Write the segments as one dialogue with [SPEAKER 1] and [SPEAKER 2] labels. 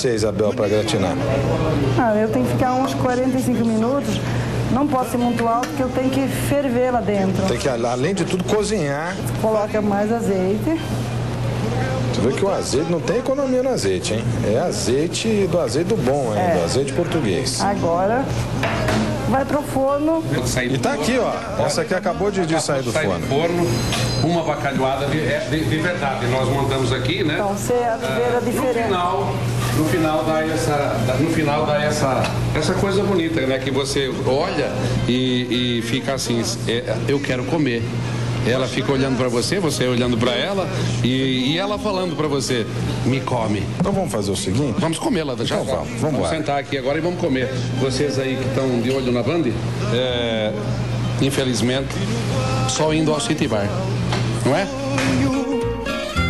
[SPEAKER 1] você, Isabel, para gratinar?
[SPEAKER 2] Ah, eu tenho que ficar uns 45 minutos. Não pode ser muito alto, porque eu tenho que ferver lá dentro.
[SPEAKER 1] Tem que, além de tudo, cozinhar.
[SPEAKER 2] Coloca mais azeite.
[SPEAKER 1] Você vê que o azeite não tem economia no azeite, hein? É azeite do azeite do bom ainda, é. azeite português.
[SPEAKER 2] Agora vai pro forno.
[SPEAKER 1] E tá aqui, ó. Essa aqui acabou de, de sair do
[SPEAKER 3] sai
[SPEAKER 1] forno.
[SPEAKER 3] Do forno, uma bacalhoada de, é, de, de, verdade. Nós montamos aqui, né?
[SPEAKER 2] Então você a ver a diferença.
[SPEAKER 3] No final, no final dá essa, no final dá essa, essa coisa bonita, né? Que você olha e, e fica assim, é, eu quero comer. Ela fica olhando para você, você olhando para ela e, e, ela falando para você, me come.
[SPEAKER 1] Então vamos fazer o seguinte?
[SPEAKER 3] Vamos comer lá já. Então, vamos, vamos, vamos sentar aqui agora e vamos comer. Vocês aí que estão de olho na Band, é, infelizmente, só indo ao City Bar, não é?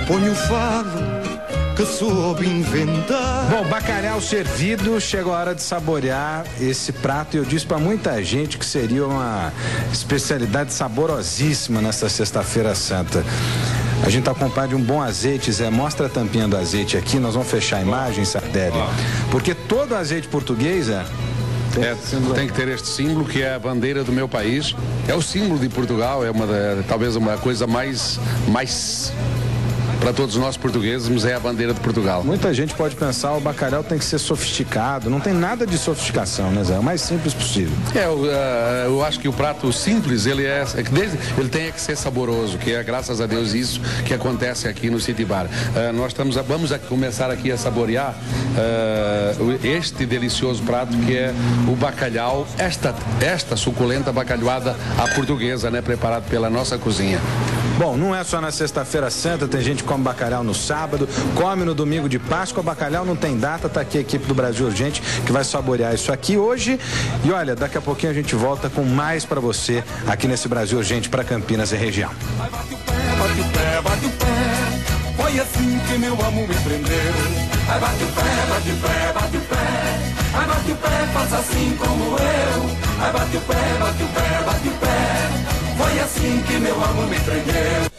[SPEAKER 4] Ponho fado que soube inventar.
[SPEAKER 1] Bom, bacalhau servido, chegou a hora de saborear esse prato. E eu disse para muita gente que seria uma especialidade saborosíssima nesta Sexta-feira Santa. A gente está acompanhado de um bom azeite, Zé. Mostra a tampinha do azeite aqui, nós vamos fechar a imagem, Sardelli. Porque todo azeite português, é.
[SPEAKER 3] Tem, é, tem que ter este símbolo que é a bandeira do meu país. É o símbolo de Portugal, é uma talvez uma coisa mais mais para todos nós portugueses, é a bandeira de Portugal.
[SPEAKER 1] Muita gente pode pensar o bacalhau tem que ser sofisticado. Não tem nada de sofisticação, né, Zé? É o mais simples possível.
[SPEAKER 3] É, eu, uh, eu acho que o prato simples, ele é, é desde, ele tem que ser saboroso, que é graças a Deus isso que acontece aqui no City Bar. Uh, nós estamos, a, vamos a começar aqui a saborear uh, este delicioso prato que é o bacalhau, esta, esta suculenta bacalhoada à portuguesa, né, preparado pela nossa cozinha.
[SPEAKER 1] Bom, não é só na sexta-feira santa, tem gente come bacalhau no sábado, come no domingo de Páscoa, bacalhau não tem data, tá aqui a equipe do Brasil Urgente que vai saborear isso aqui hoje. E olha, daqui a pouquinho a gente volta com mais para você aqui nesse Brasil Urgente para Campinas e região. Foi assim que meu amor me prendeu. Bate o pé, bate o pé, bate o pé. Bate o pé, faça assim como eu. Bate o pé, bate o pé, bate o pé. Foi assim que meu amor me prendeu.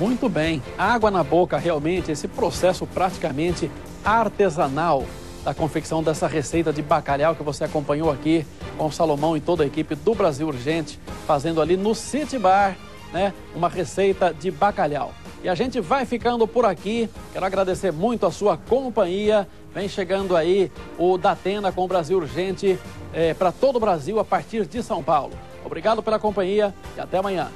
[SPEAKER 5] Muito bem, água na boca, realmente, esse processo praticamente artesanal da confecção dessa receita de bacalhau que você acompanhou aqui com o Salomão e toda a equipe do Brasil Urgente, fazendo ali no City Bar, né, uma receita de bacalhau. E a gente vai ficando por aqui. Quero agradecer muito a sua companhia. Vem chegando aí o Datena com o Brasil Urgente é, para todo o Brasil a partir de São Paulo. Obrigado pela companhia e até amanhã.